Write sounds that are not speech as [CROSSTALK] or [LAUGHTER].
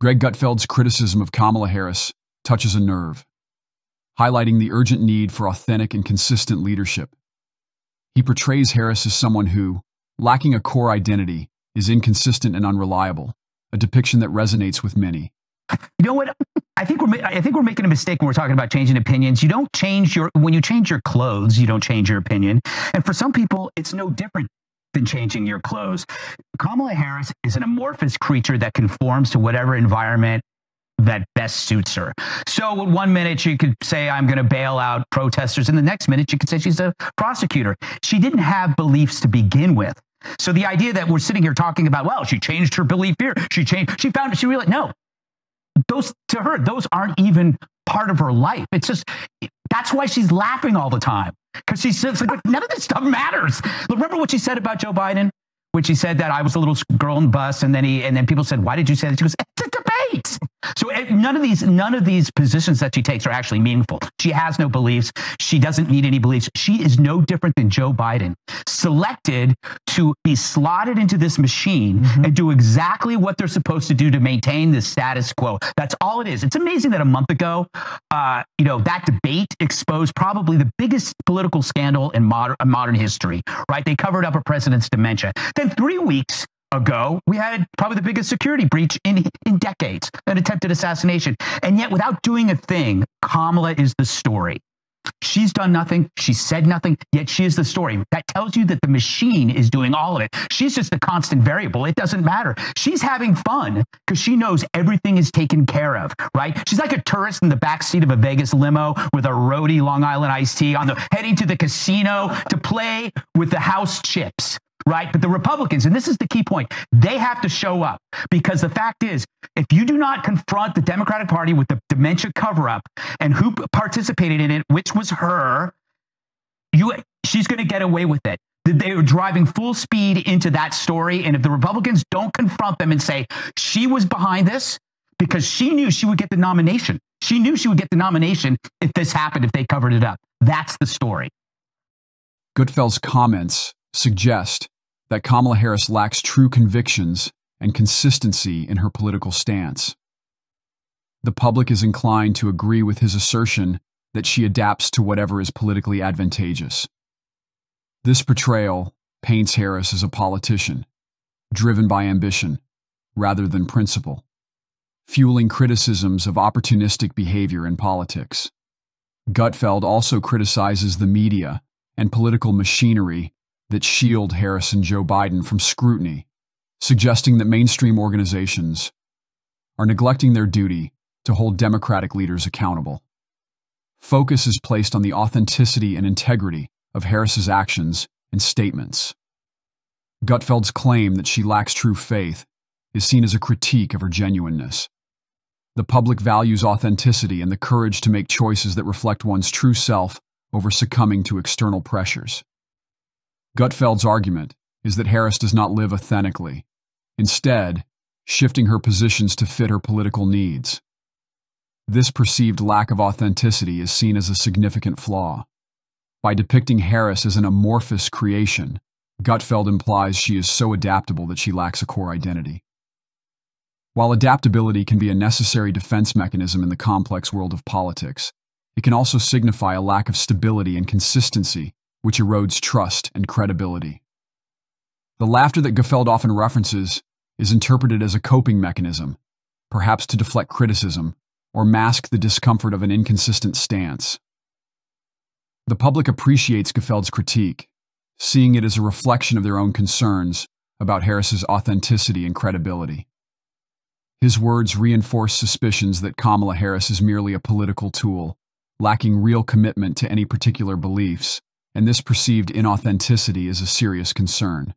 Greg Gutfeld's criticism of Kamala Harris touches a nerve, highlighting the urgent need for authentic and consistent leadership. He portrays Harris as someone who, lacking a core identity, is inconsistent and unreliable, a depiction that resonates with many. You know what? I think we're I think we're making a mistake when we're talking about changing opinions. You don't change your when you change your clothes, you don't change your opinion. And for some people, it's no different than changing your clothes. Kamala Harris is an amorphous creature that conforms to whatever environment that best suits her. So one minute she could say I'm going to bail out protesters and the next minute she could say she's a prosecutor. She didn't have beliefs to begin with. So the idea that we're sitting here talking about, well, she changed her belief here. She changed, she found, she realized, no, those to her, those aren't even part of her life. It's just, that's why she's laughing all the time. Because she says, like, [LAUGHS] none of this stuff matters. Remember what she said about Joe Biden? When she said that I was a little girl in the bus, and then he, and then people said, "Why did you say that?" She goes, none of these, none of these positions that she takes are actually meaningful. She has no beliefs. She doesn't need any beliefs. She is no different than Joe Biden, selected to be slotted into this machine mm-hmm. and do exactly what they're supposed to do to maintain the status quo. That's all it is. It's amazing that a month ago, uh, you know, that debate exposed probably the biggest political scandal in modern, modern history. Right? They covered up a president's dementia. Then three weeks ago, we had probably the biggest security breach in, in decades, an attempted assassination. And yet, without doing a thing, Kamala is the story. She's done nothing. She said nothing, yet she is the story. That tells you that the machine is doing all of it. She's just a constant variable. It doesn't matter. She's having fun because she knows everything is taken care of, right? She's like a tourist in the backseat of a Vegas limo with a roadie Long Island iced tea on the heading to the casino to play with the house chips, right? But the Republicans, and this is the key point, they have to show up because the fact is, if you do not confront the Democratic Party with the dementia cover up and who participated in it, which was her, you she's going to get away with it. They were driving full speed into that story. And if the Republicans don't confront them and say, she was behind this because she knew she would get the nomination. She knew she would get the nomination if this happened, if they covered it up. That's the story. Gutfeld's comments suggest that Kamala Harris lacks true convictions and consistency in her political stance. The public is inclined to agree with his assertion that she adapts to whatever is politically advantageous. This portrayal paints Harris as a politician, driven by ambition rather than principle, fueling criticisms of opportunistic behavior in politics. Gutfeld also criticizes the media and political machinery that shield Harris and Joe Biden from scrutiny, suggesting that mainstream organizations are neglecting their duty to hold Democratic leaders accountable. Focus is placed on the authenticity and integrity of Harris's actions and statements. Gutfeld's claim that she lacks true faith is seen as a critique of her genuineness. The public values authenticity and the courage to make choices that reflect one's true self over succumbing to external pressures. Gutfeld's argument is that Harris does not live authentically, instead, shifting her positions to fit her political needs. This perceived lack of authenticity is seen as a significant flaw. By depicting Harris as an amorphous creation, Gutfeld implies she is so adaptable that she lacks a core identity. While adaptability can be a necessary defense mechanism in the complex world of politics, it can also signify a lack of stability and consistency which erodes trust and credibility. The laughter that Gutfeld often references is interpreted as a coping mechanism, perhaps to deflect criticism or mask the discomfort of an inconsistent stance. The public appreciates Gutfeld's critique, seeing it as a reflection of their own concerns about Harris's authenticity and credibility. His words reinforce suspicions that Kamala Harris is merely a political tool, lacking real commitment to any particular beliefs and this perceived inauthenticity is a serious concern.